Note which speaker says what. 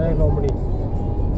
Speaker 1: है कंपनी